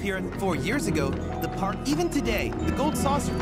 here? Four years ago, the park, even today, the Gold Saucer.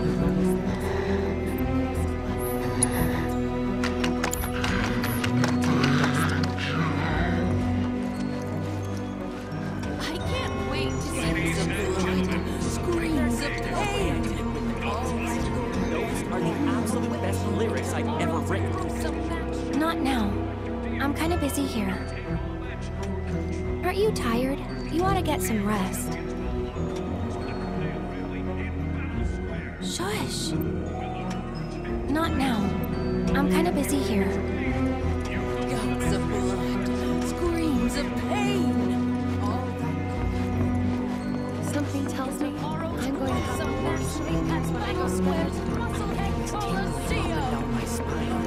Busy here. Guts of blood, screams of pain. Something tells me I'm going to have some nationally that's Battle Square's Muscle Head Coliseum. Down my spine.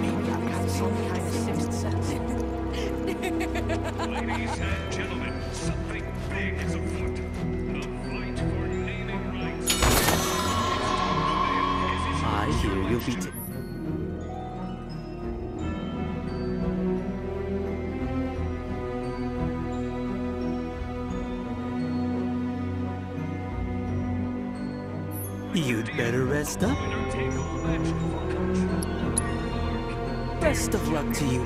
Maybe I've got some kind of sixth sense. Ladies and gentlemen, something big is afoot. The fight for naming rights. I hear you'll be. You'd better rest up. Best of luck to you.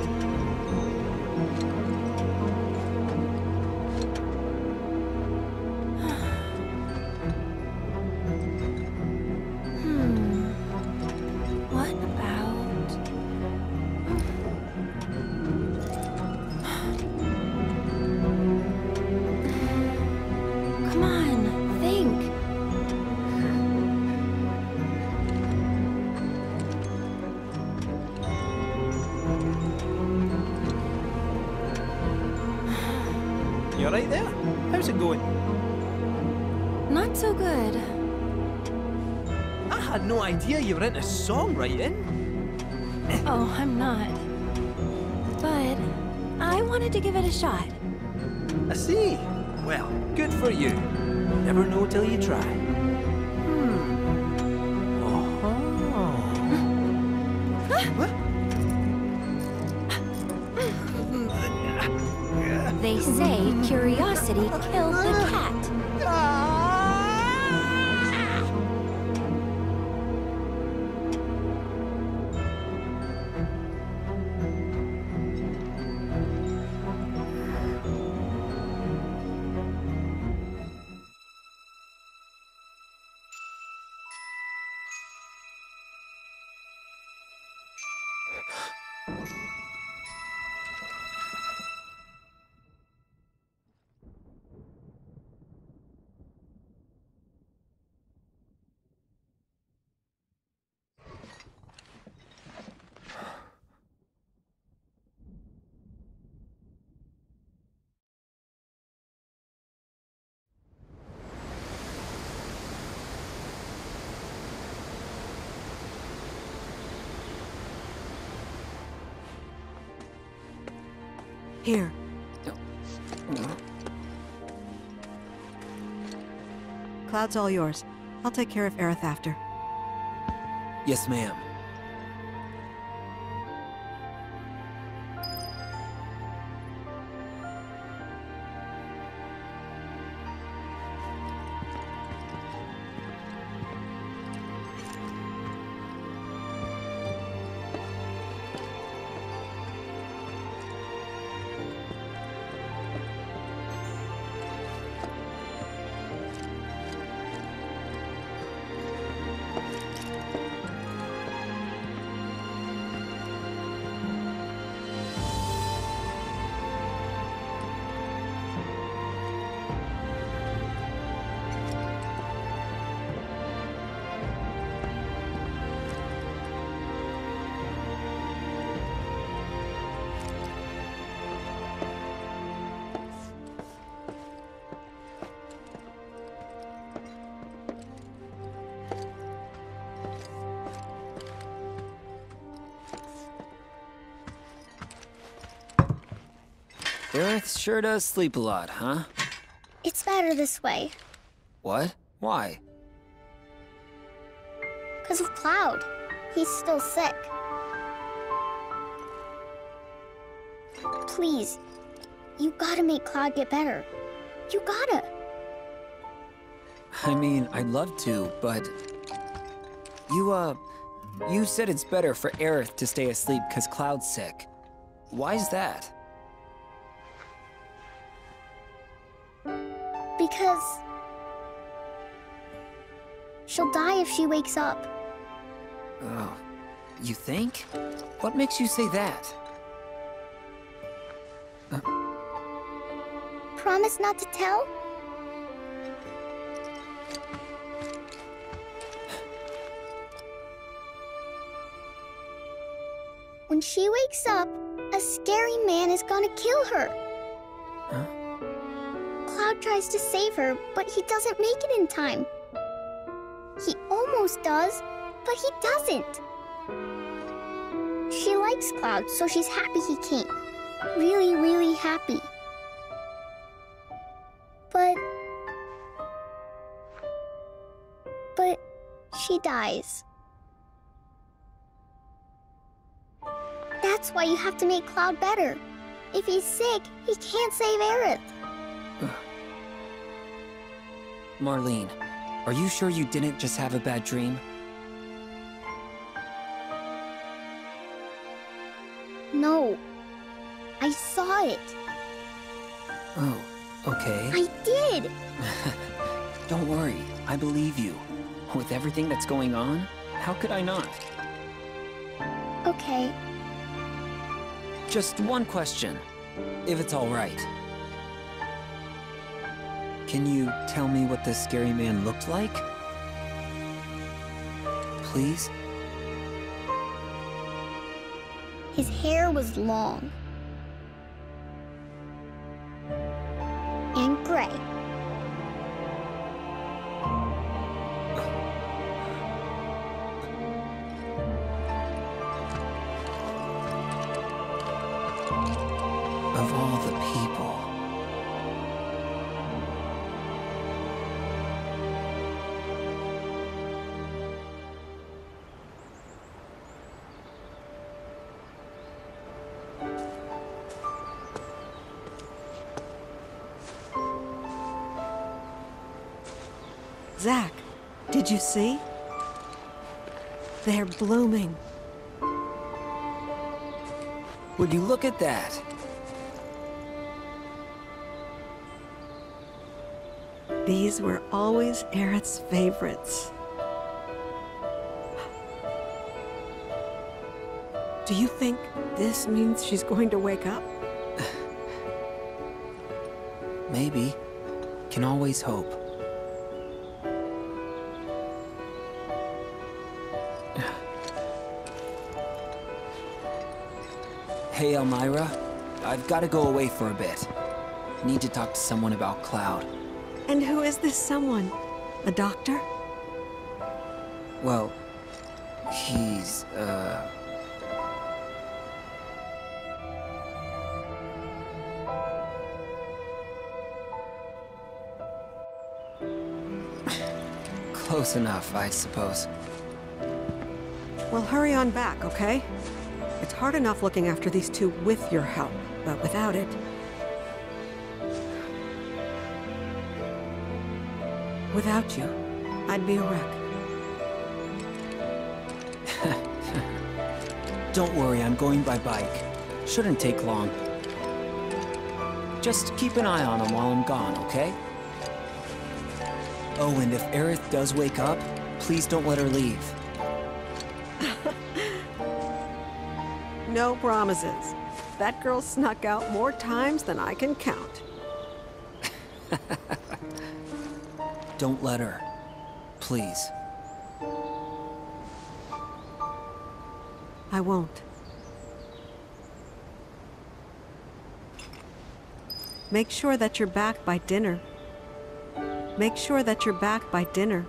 You were into songwriting. Oh, I'm not. But I wanted to give it a shot. I see. Well, good for you. Never know till you try. Here. Cloud's all yours. I'll take care of Aerith after. Yes, ma'am. Aerith sure does sleep a lot, huh? It's better this way. What? Why? Because of Cloud. He's still sick. Please, you gotta make Cloud get better. You gotta. I mean, I'd love to, but... You, uh... You said it's better for Aerith to stay asleep because Cloud's sick. Why's that? Because. She'll die if she wakes up. Oh, you think? What makes you say that? Promise not to tell? When she wakes up, a scary man is gonna kill her. Huh? Tries to save her, but he doesn't make it in time. He almost does, but he doesn't. She likes Cloud, so she's happy he came. Really, really happy. But. But she dies. That's why you have to make Cloud better. If he's sick, he can't save Aerith. Marlene, are you sure you didn't just have a bad dream? No. I saw it. Oh, okay. I did. Don't worry, I believe you. With everything that's going on, how could I not? Okay. Just one question, if it's all right. Can you tell me what this scary man looked like? Please? His hair was long. Zack, did you see? They're blooming. Would you look at that? These were always Aerith's favorites. Do you think this means she's going to wake up? Maybe. Can always hope. Hey, Elmyra. I've got to go away for a bit. Need to talk to someone about Cloud. And who is this someone? A doctor? Well, he's, uh... Close enough, I suppose. Well, hurry on back, okay? It's hard enough looking after these two with your help, but without it... Without you, I'd be a wreck. Don't worry, I'm going by bike. Shouldn't take long. Just keep an eye on him while I'm gone, okay? Oh, and if Aerith does wake up, please don't let her leave. No promises. That girl snuck out more times than I can count. Don't let her. Please. I won't. Make sure that you're back by dinner. Make sure that you're back by dinner.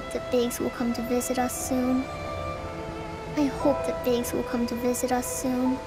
Hope that Biggs will come to visit us soon. I hope that Biggs will come to visit us soon.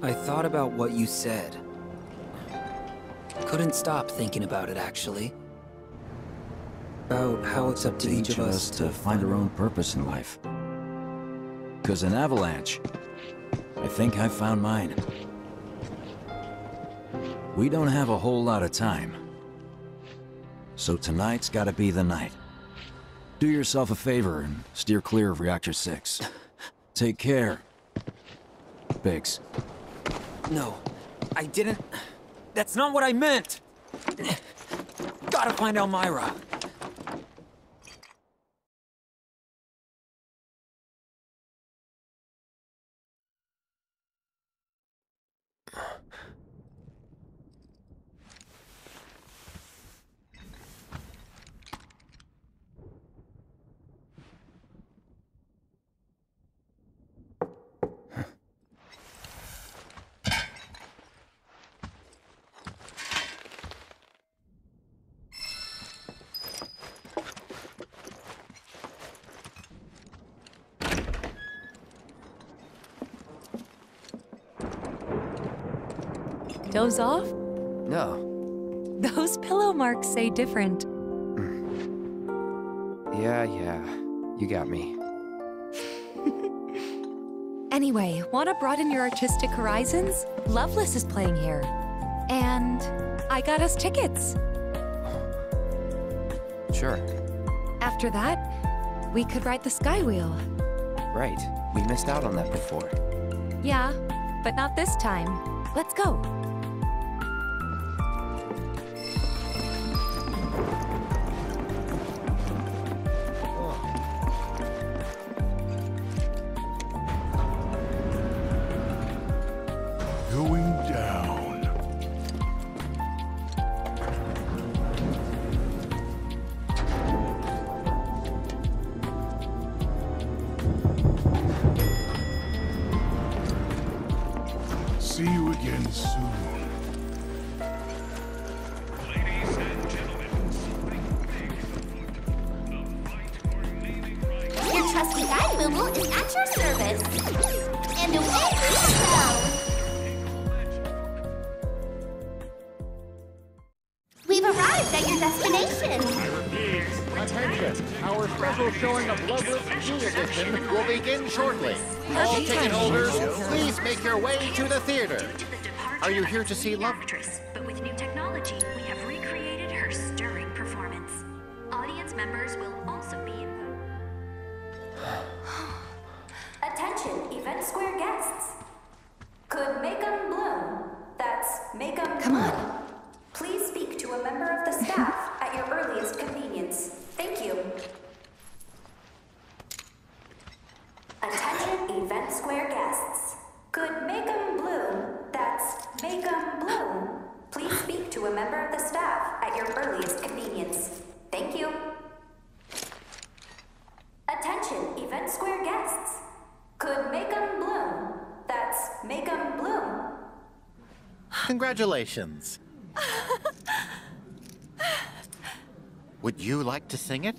I thought about what you said. Couldn't stop thinking about it, actually. About how it's up to each of us to find our own purpose in life. Because in Avalanche, I think I found mine. We don't have a whole lot of time. So tonight's gotta be the night. Do yourself a favor and steer clear of Reactor 6. Take care. Biggs. No, I didn't. That's not what I meant. Gotta find Elmyra. Doze off? No. Those pillow marks say different. Mm. Yeah, yeah. You got me. Anyway, wanna broaden your artistic horizons? Loveless is playing here. And I got us tickets. Sure. After that, we could ride the Skywheel. Right. We missed out on that before. Yeah, but not this time. Let's go. See you again soon. Ladies and gentlemen, something big is afoot. The fight for naming rights. Your trusty guide, Mooble, is at your service. And away G Edition will begin shortly. All ticket holders, please make your way to the theater. Are you here to see Love? Congratulations. Would you like to sing it?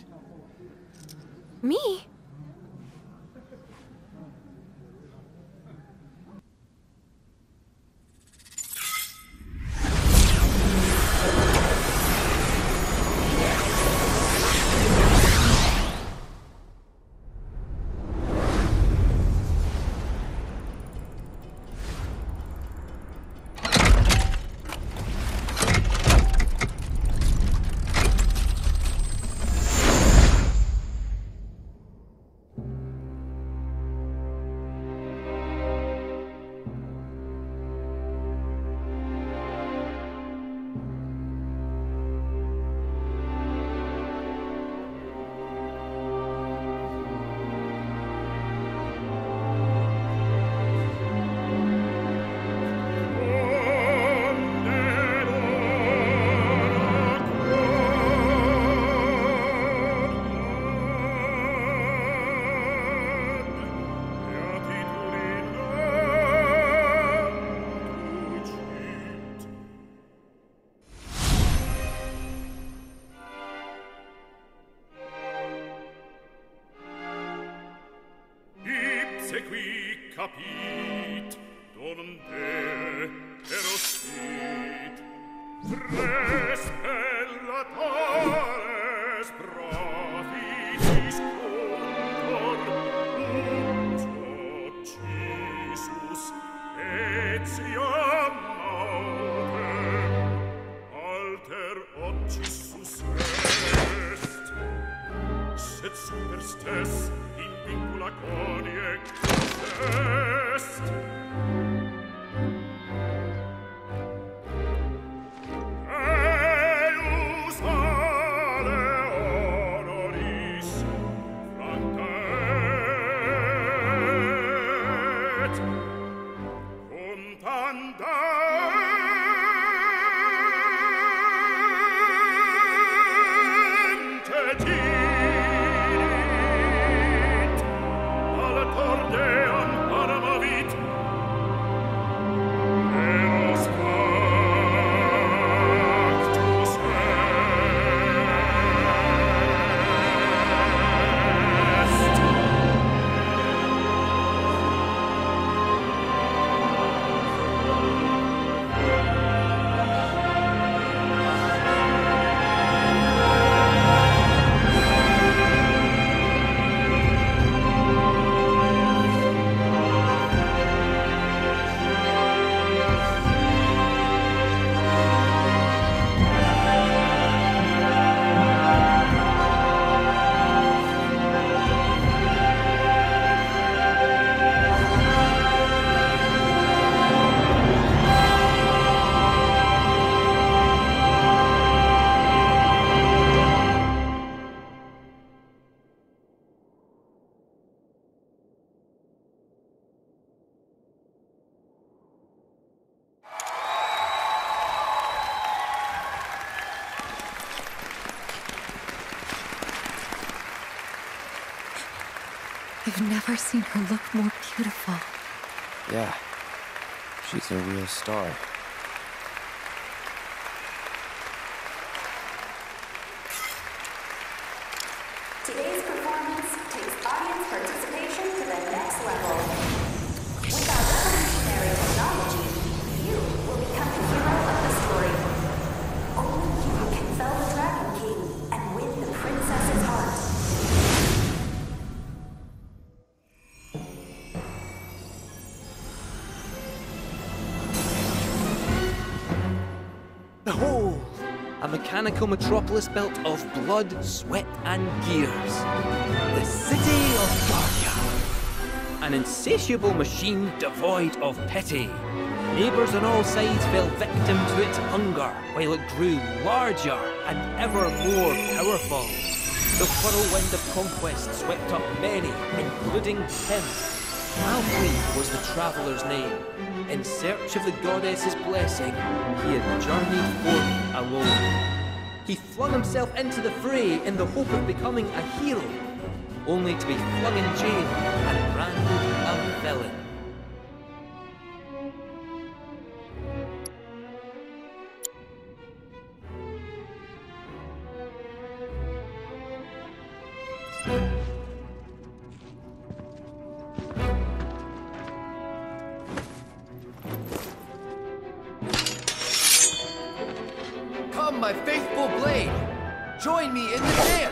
qui I've never seen her look more beautiful. Yeah. She's a real star. Metropolis built of blood, sweat, and gears. The city of Darkia. An insatiable machine devoid of pity. Neighbours on all sides fell victim to its hunger while it grew larger and ever more powerful. The whirlwind of conquest swept up many, including him. Alfred was the traveller's name. In search of the goddess's blessing, he had journeyed forth alone. He flung himself into the fray in the hope of becoming a hero, only to be flung in jail and branded a villain. Blade! Join me in the dance!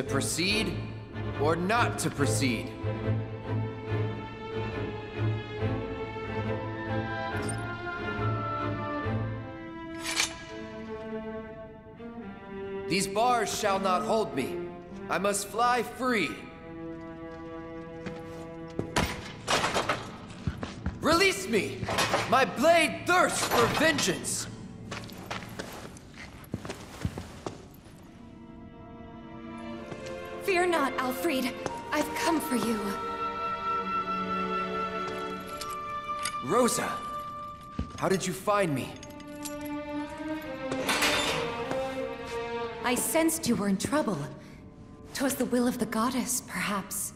To proceed or not to proceed? These bars shall not hold me. I must fly free. Release me! My blade thirsts for vengeance! Fear not, Alfred. I've come for you. Rosa, how did you find me? I sensed you were in trouble. 'Twas the will of the goddess, perhaps.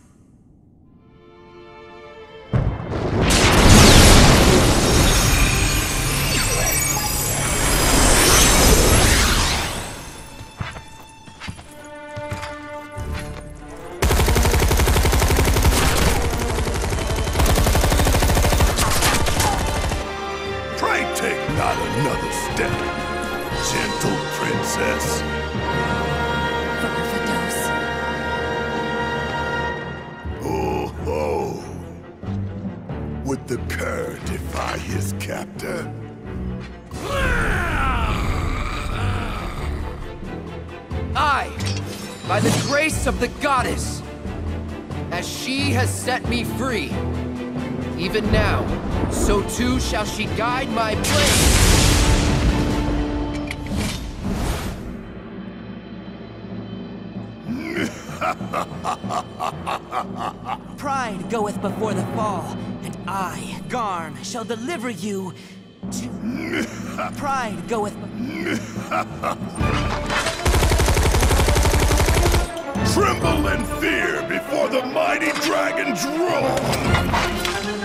Shall she guide my blade. Pride goeth before the fall, and I, Garm, shall deliver you to. Pride goeth. Tremble in fear before the mighty dragon's roar!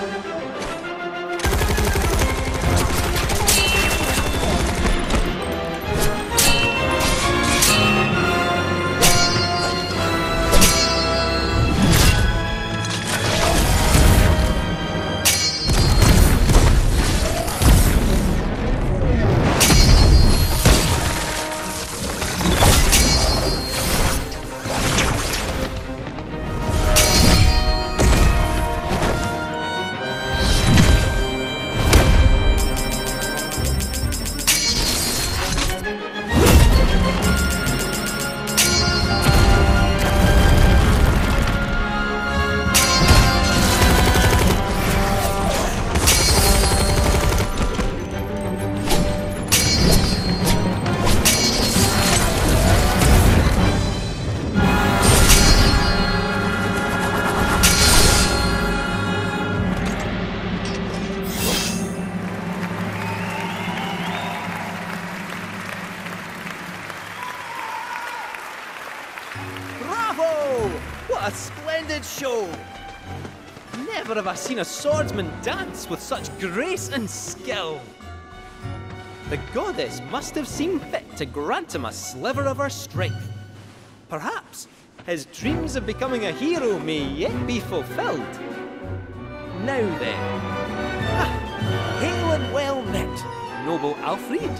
Have I seen a swordsman dance with such grace and skill. The goddess must have seen fit to grant him a sliver of her strength. Perhaps his dreams of becoming a hero may yet be fulfilled. Now then, ah, hail and well met, noble Alfred.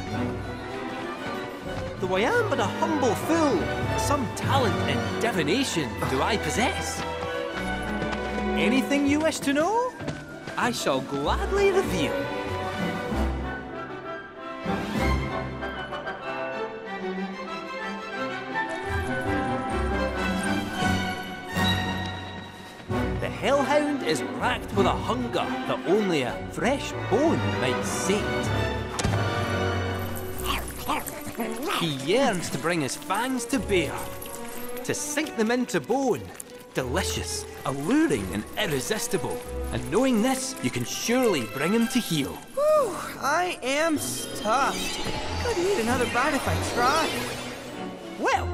Though I am but a humble fool, some talent in divination do I possess. Anything you wish to know, I shall gladly reveal. The Hellhound is racked with a hunger that only a fresh bone might sate. He yearns to bring his fangs to bear, to sink them into bone. Delicious, alluring, and irresistible. And knowing this, you can surely bring him to heel. Whew, I am stuffed. Could eat another bite if I tried. Well,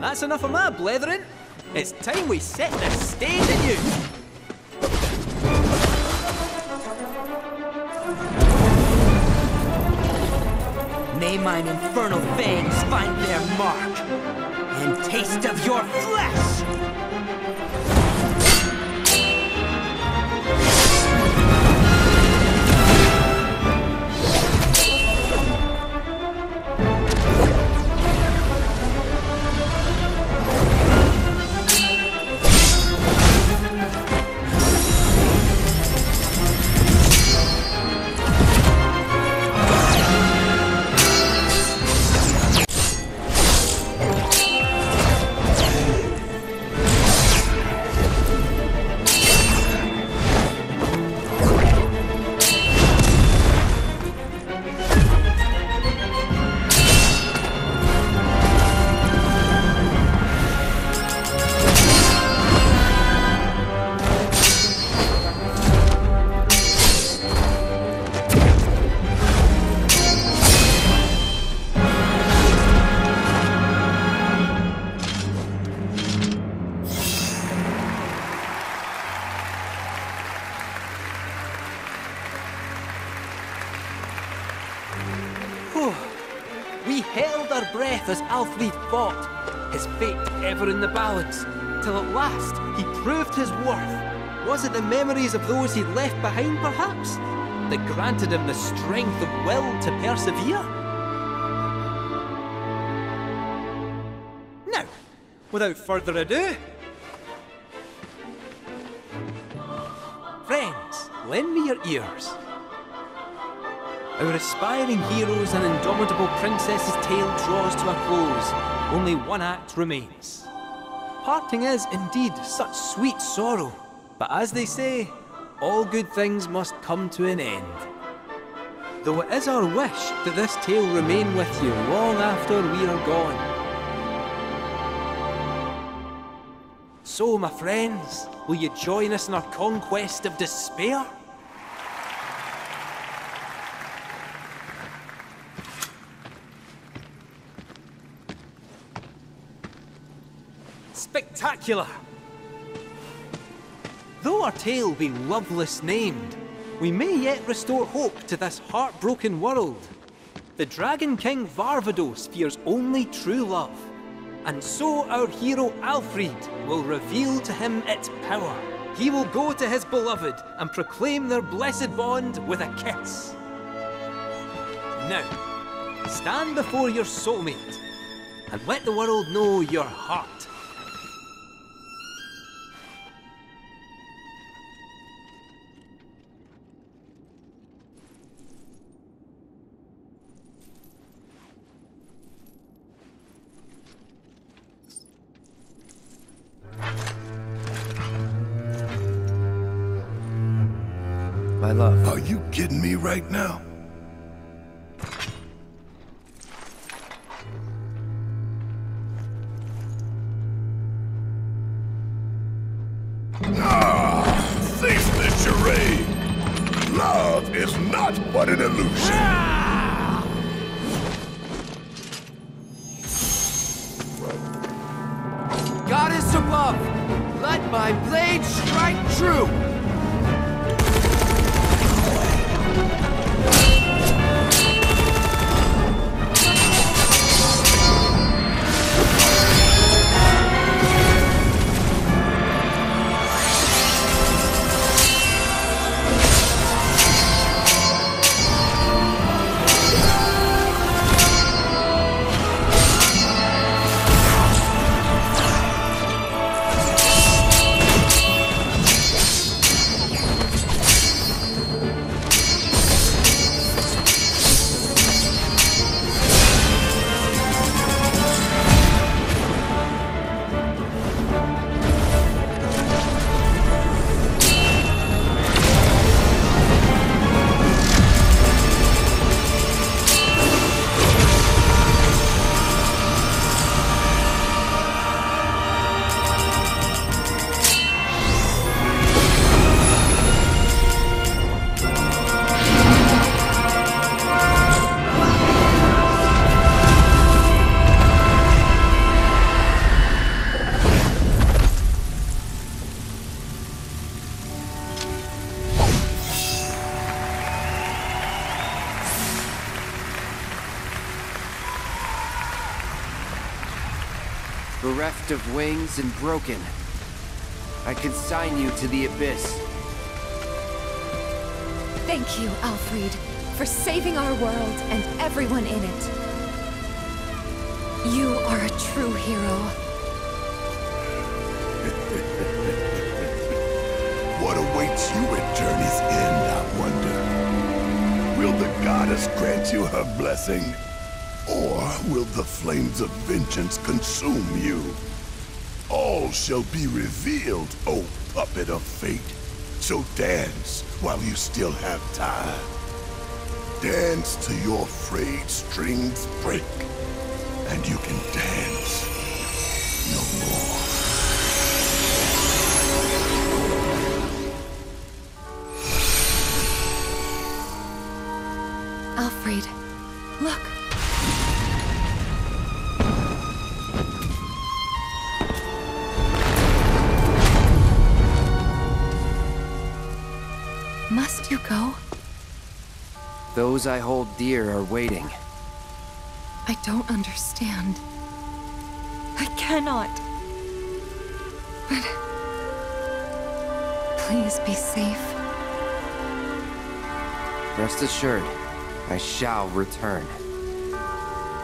that's enough of my blethering. It's time we set the stage anew. May mine infernal fangs find their mark and taste of your flesh! Last he proved his worth. Was it the memories of those he'd left behind, perhaps, that granted him the strength of will to persevere? Now, without further ado, friends, lend me your ears. Our aspiring heroes and indomitable princess's tale draws to a close. Only one act remains. Parting is indeed such sweet sorrow, but as they say, all good things must come to an end. Though it is our wish that this tale remain with you long after we are gone. So, my friends, will you join us in our conquest of despair? Spectacular! Though our tale be loveless named, we may yet restore hope to this heartbroken world. The Dragon King Varvados fears only true love, and so our hero Alfred will reveal to him its power. He will go to his beloved and proclaim their blessed bond with a kiss. Now, stand before your soulmate and let the world know your heart. Goddess above, let My blade strike true! Bereft of wings and broken, I consign you to the abyss. Thank you, Alfred, for saving our world and everyone in it. You are a true hero. What awaits you at Journey's End, I wonder? Will the goddess grant you her blessing? Or will the flames of vengeance consume you? All shall be revealed, O puppet of fate. So dance while you still have time. Dance till your frayed strings break, and you can dance no more. Alfred, Those I hold dear are waiting. I don't understand. I cannot. But... Please be safe. Rest assured, I shall return.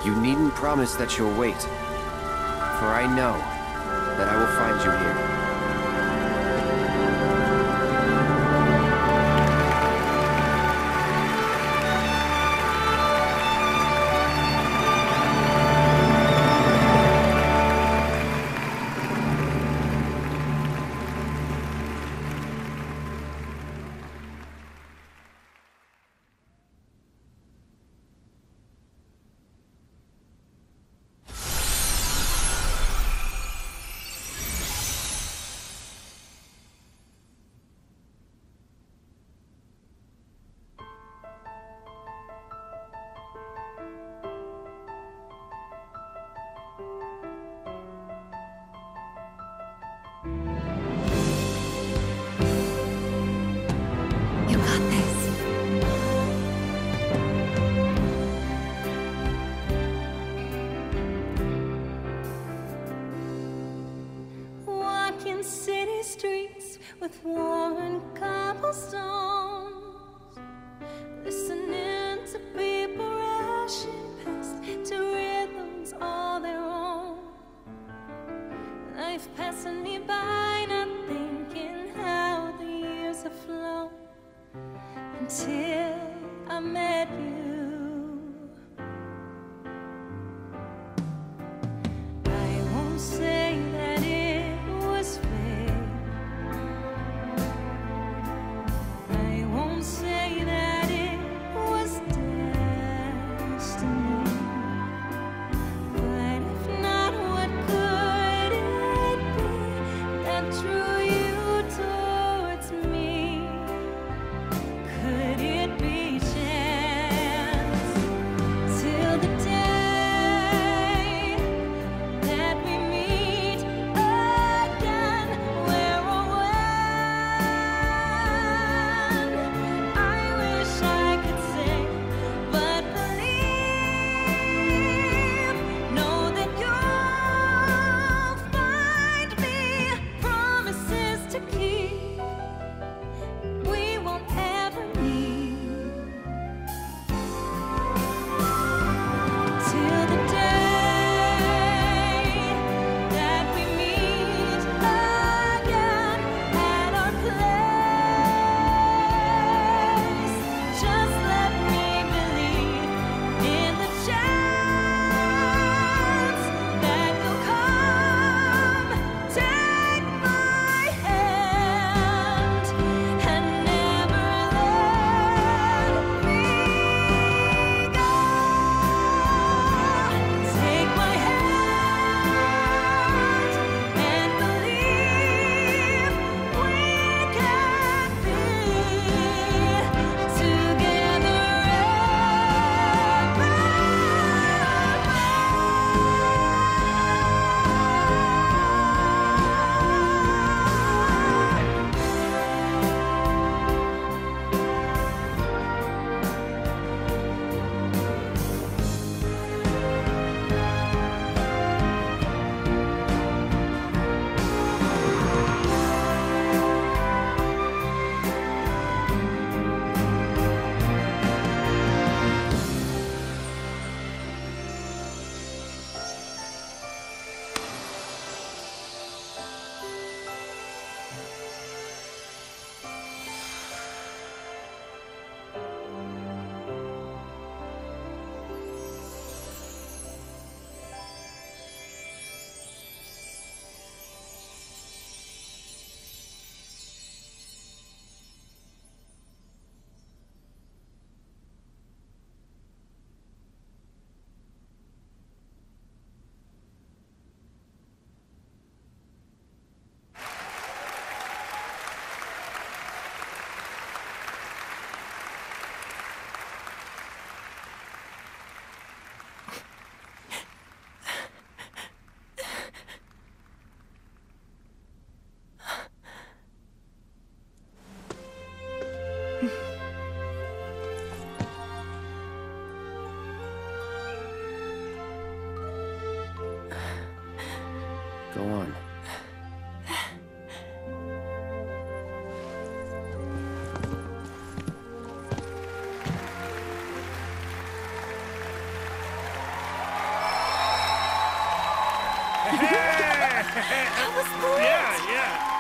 You needn't promise that you'll wait, for I know that I will find you here. Streets that was great. Yeah, yeah.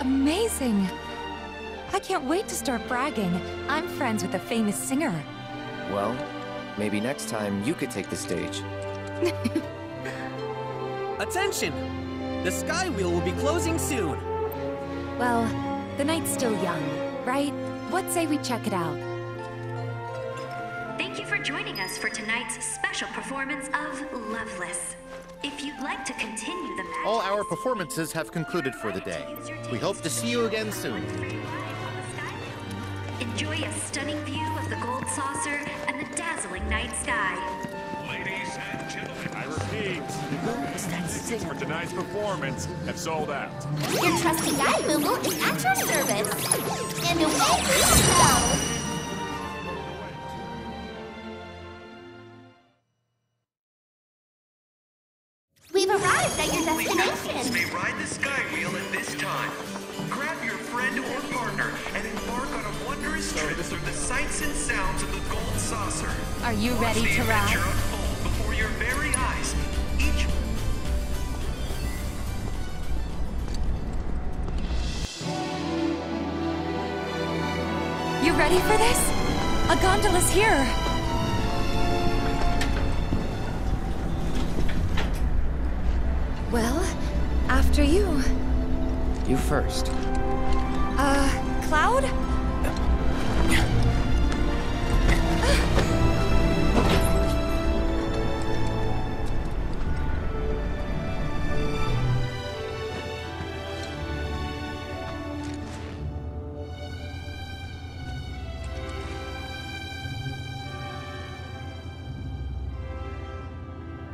Amazing. I can't wait to start bragging. I'm friends with a famous singer. Well, maybe next time you could take the stage. Attention! The Sky Wheel will be closing soon. Well, the night's still young, right? What say we check it out? Thank you for joining us for tonight's special performance of Loveless. If you'd like to continue the magic All our performances have concluded for the day. We hope to see you again soon. enjoy a stunning view of the gold saucer and the dazzling night sky. Ladies and gentlemen, I repeat, tickets for tonight's performance have sold out. Your trusty guide, Boo is at your service. And away we go!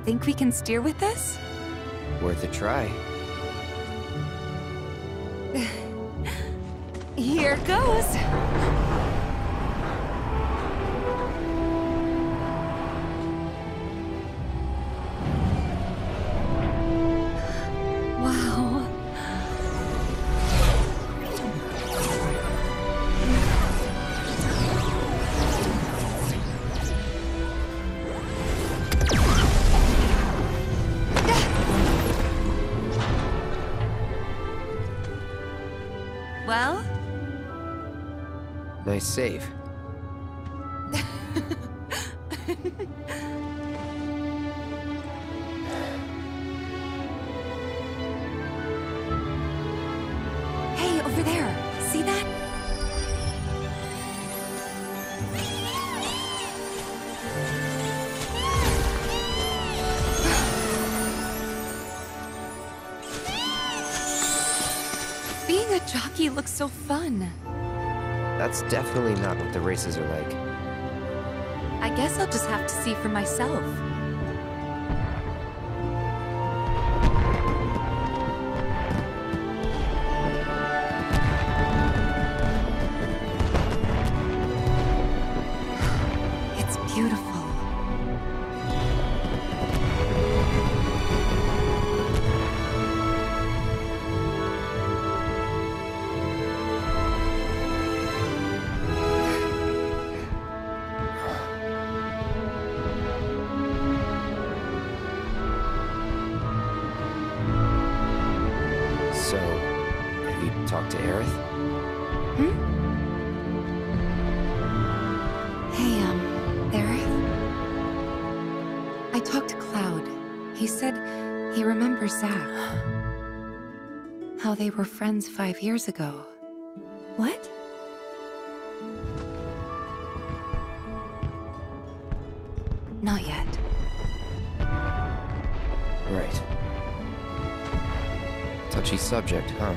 Think we can steer with this? Worth a try. Here goes. Nice save. That's definitely not what the races are like. I guess I'll just have to see for myself. Talk to Aerith? Hmm? Hey, um, Aerith? I talked to Cloud. He said he remembers Zack. How they were friends five years ago. What? Not yet. Right. Touchy subject, huh?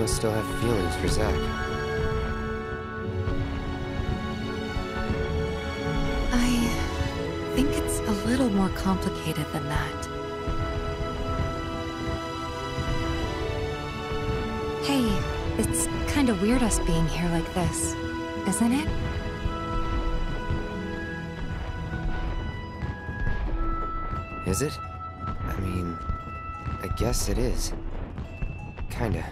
Must still have feelings for Zack. I think it's a little more complicated than that. Hey, it's kind of weird us being here like this, isn't it? Is it? I mean, I guess it is. Kinda.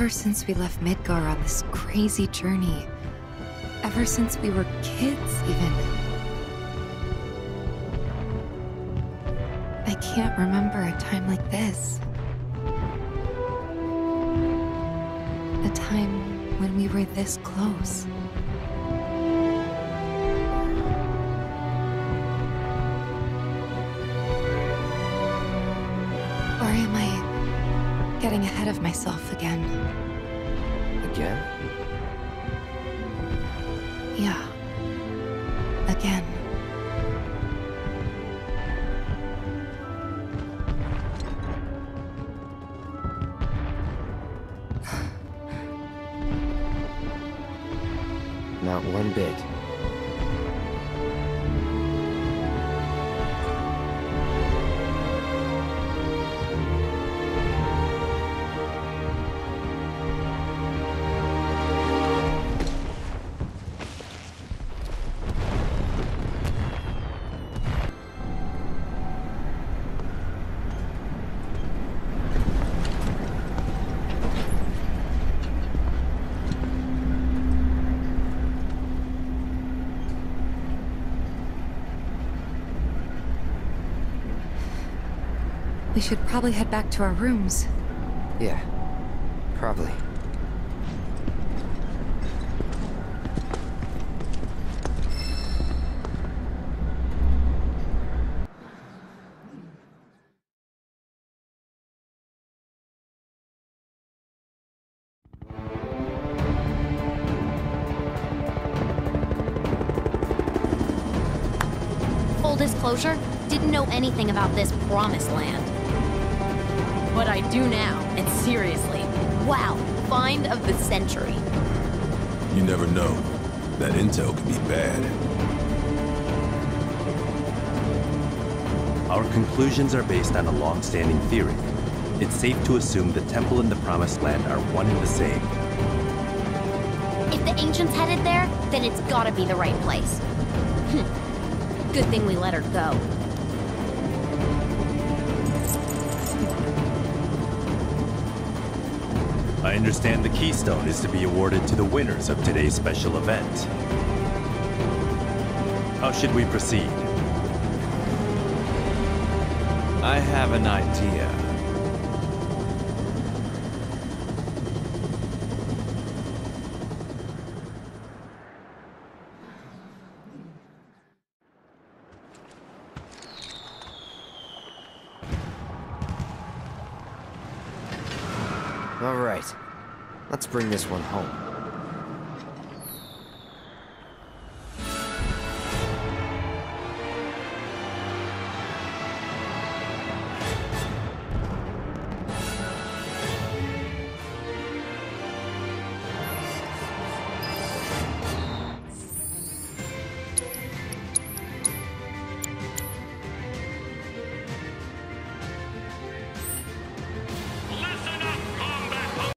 Ever since we left Midgar on this crazy journey, ever since we were kids, even. I can't remember a time like this. A time when we were this close. Getting ahead of myself again? Again? Probably head back to our rooms. Yeah. Probably. Full disclosure, didn't know anything about this promised land. But I do now, and seriously, wow, find of the century. You never know. That intel could be bad. Our conclusions are based on a long-standing theory. It's safe to assume the Temple and the Promised Land are one and the same. If the ancients headed there, then it's gotta be the right place. Hmm. Good thing we let her go. I understand the Keystone is to be awarded to the winners of today's special event. How should we proceed? I have an idea. All right. Let's bring this one home.